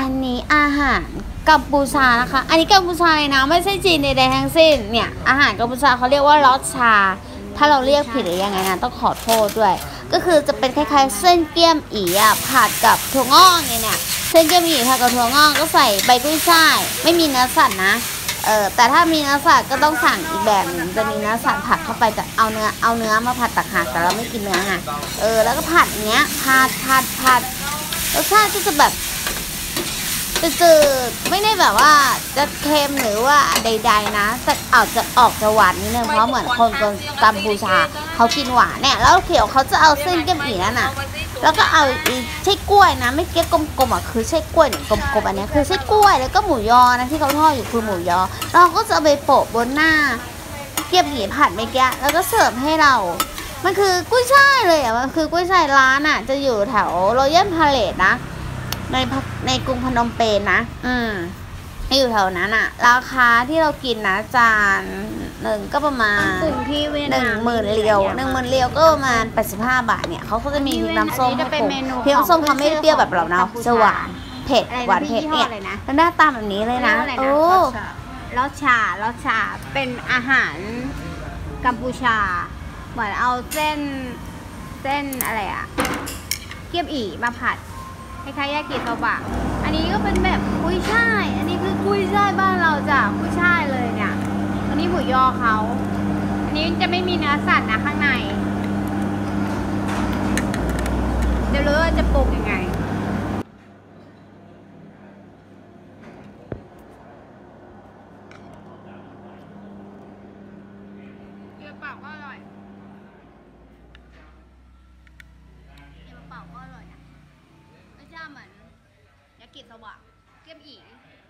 อันนี้อาหารกัมพูชานะคะ อันนี้กัมพูชาเลยนะไม่ใช่จีนใดๆทั้งสิ้นเนี่ยอาหารกัมพูชาเขาเรียกว่าลอชา ถ้าเราเรียกผิดหรือยังไงนะต้องขอโทษด้วย ก็คือจะเป็นคล้ายๆ เส้นเกี๊ยมอีอะผัดกับถั่วงอกเนี่ยเนี่ยเส้นเกี๊ยมอีผัดกับถั่วงอกก็ใส่ใบกุ้ยช่ายไม่มีเนื้อสัตว์นะเออแต่ถ้ามีเนื้อสัตว์ก็ต้องสั่งอีกแบบหนึ่งจะมีเนื้อสัตว์ผัดเข้าไปแต่เอาเนื้อเอาเนื้อมาผัดตักหากแต่เราไม่กินเนื้อไงเออแล้วก็ผัดอย่างเงี้ยผัดผัดผัดรสชาติก็จะแบบ จืดๆไม่ได้แบบว่าจะเค็มหรือว่าใดๆนะแต่อาจจะออกจะหวานนิดนึงเพราะเหมือนคนกัมพูชาเขากินหวานเนี่ยแล้วเขียวเขาจะเอาเส้นเกี๊ยมอีนั่นน่ะแล้วก็เอาอีใช่กล้วยนะไม่เกี้ยกลมๆอะคือใช่กล้วยเนี่ยกลมๆอันเนี้ยคือใช่กล้วยแล้วก็หมูยอนะที่เขาทอดอยู่คือหมูยอเราก็จะเอาไปโปะบนหน้า เกี๊ยบหยีผัดเมื่อกี้แล้วก็เสิร์ฟให้เรามันคือกุ้ยช่ายเลยอะมันคือกุ้ยช่ายร้านอะ จะอยู่แถวโรยัลพาเลตนะ ในพะในกรุงพนมเปญนะ อืมอยู่แถวนั้นอะราคาที่เรากินนะจานหนึ่งก็ประมาณกลุ่มที่เวียดหนึ่นางมหมื่นเรียวหนึ่งหมื่นเรียวก็ประมาณ85บาทเนี่ยเขาก็จะมีพริกน้ำส้มอันนี้จะเป็นเมนูพริกน้ำส้มเขาไม่เปรี้ยวแบบเรานะของกัมพูชาจะหวานเผ็ดอะไรนะหวานเผ็ดเนี่ยพี่ยี่ห้ออะไรนะแล้วหน้าตาแบบนี้เลยนะเรียกว่าอะไรโอ้ลอดชาลอดชาเป็นอาหารกัมพูชา เหมือนเอาเส้นเส้นอะไรอะเกี๊ยบอีมาผัด คล้ายๆยากิโซบะ อันนี้ก็เป็นแบบกุ้ยช่าย อันนี้คือกุ้ยช่ายบ้านเราจ้ะกุ้ยช่ายเลยเนี่ย อันนี้หมูยอเขา อันนี้จะไม่มีเนื้อสัตว์นะข้างใน เดี๋ยวรู้ว่าจะปรุงยังไงเกี๊ยวเปล่าก็อร่อยเกี๊ยวเปล่าก็อร่อยนะรสชาติ เหมือนยากิโซบะเกี๊ยวอี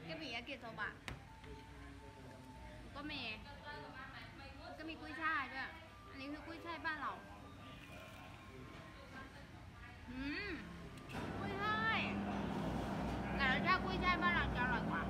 เกี๊ยวอียากิโซบะก็มีก็มีกุ้ยช่ายด้วย อันนี้คือกุ้ยช่ายบ้านเราอืมกุ้ยช่ายแต่รสชาติกุ้ยช่ายบ้านเราจะอร่อยกว่า